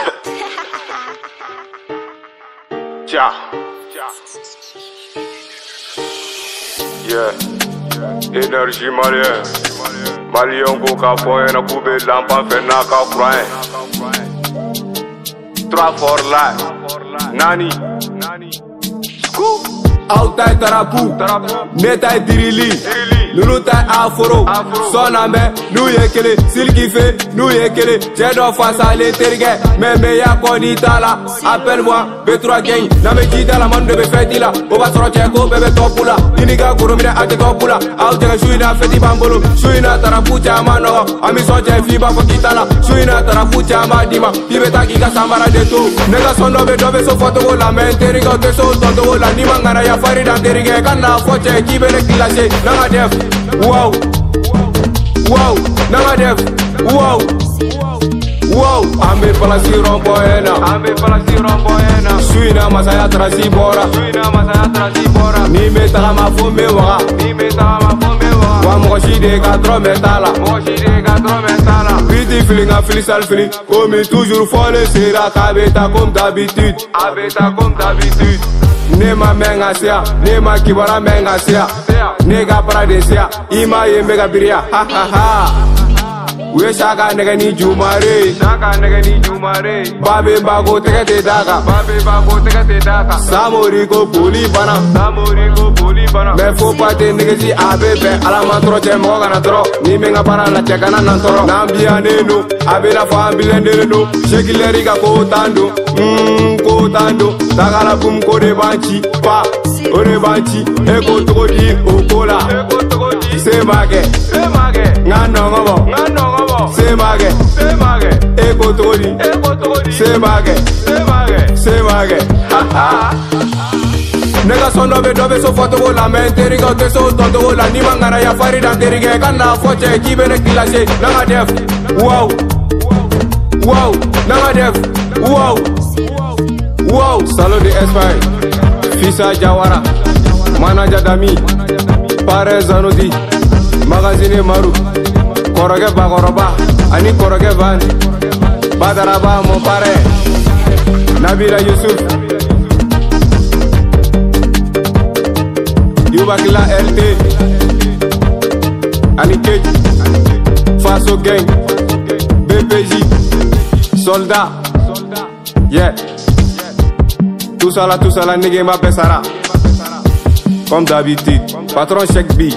ja. ja. Yeah. Energy malien. Malien ko ka fɔ ɲɛna k'u bɛ lanba n'a ka kuran for life. Nani? Aw ta ye tarabu. Ne ta dirili. dirili. ninnu ta aforo sɔnna mɛ n'u ye kelen siliki fe n'u ye kelen cɛɛ dɔ fasalen terikɛ mɛmɛya kɔni t'a la appelle moi b3 gɛɲ lamɛ ji t'a la manu de be fɛti la o b'a sɔrɔ cɛ ko bɛɛ bɛ tɔpu la i ni ka goro minɛ a tɛ tɔpu la aw jɛgɛ su i na fɛti b'an bolo su i na tarapu caaman nɔgɔ an be sɔn cɛ fii b'a fɔ k'i ta la su i na tarapu caaman di ma i be taa k'i ka samara de to ne ka sɔn dɔ be dɔ be so fɔtogo la mɛ n terikɛw tɛ so tɔtogo la ni ma ŋana yafari dan terikɛ ka na fɔ cɛ k'i bele k'i lase na ka dɛf wow, wow, never deaf, wow. Wow, an bɛ palasi rɔbɔ yen na. an bɛ palasi rɔbɔ yen na. su in na masaya tarasi bɔra. su in na masaya tarasi bɔra. ni n bɛ tagama fo n bɛ waga. ni n bɛ tagama fo n bɛ waga. wa mɔgɔ si de ka dɔrɔmɛ t'a la. mɔgɔ si de ka dɔrɔmɛ t'a la. biti fili nka fili sali fili. komi toujours fɔlen sera k'a bɛ ta comme d'habitude. a bɛ ta comme d'habitude. nema menga sia nema kibara menga sia nega paradesia ima yemega biria ha ha ha we saka nega ni jumare saka ni jumare babe bago tega te babe bago tega te samori ko bana samori ko bana me fo pa te nega si abe be ala ma tro te mo gana ni nga para la chekana na tro na bia ne abe fa bi le ga ko tando mm, ko tando tagala bum korebati pa orebati ekotogodi okola semage nga nɔngɔbɔ semage ekotogodi semage semage ne ka sɔn dɔ be dɔ be so fɔtogo la mɛ n terikɛw tɛ so tɔtogo la ni ma ŋana yafari da terikɛ e ka na fɔ cɛ k'i be ne kilase na ka dɛf waw waw na ka dɛf waw ESPY, Fisa Jawara, Manaja Dami, Pare Zanudi, Magazine Maru, Koroge Bagoroba, Ani Koroge Bandi, Badaraba Mopare, Nabila Yusuf, Yubakila LT, Ani Cage, Faso Gang, BPJ, Soldat, yeah. Tout ça là, tout ça là, nigga, ma baissera. Comme d'habitude, patron check B.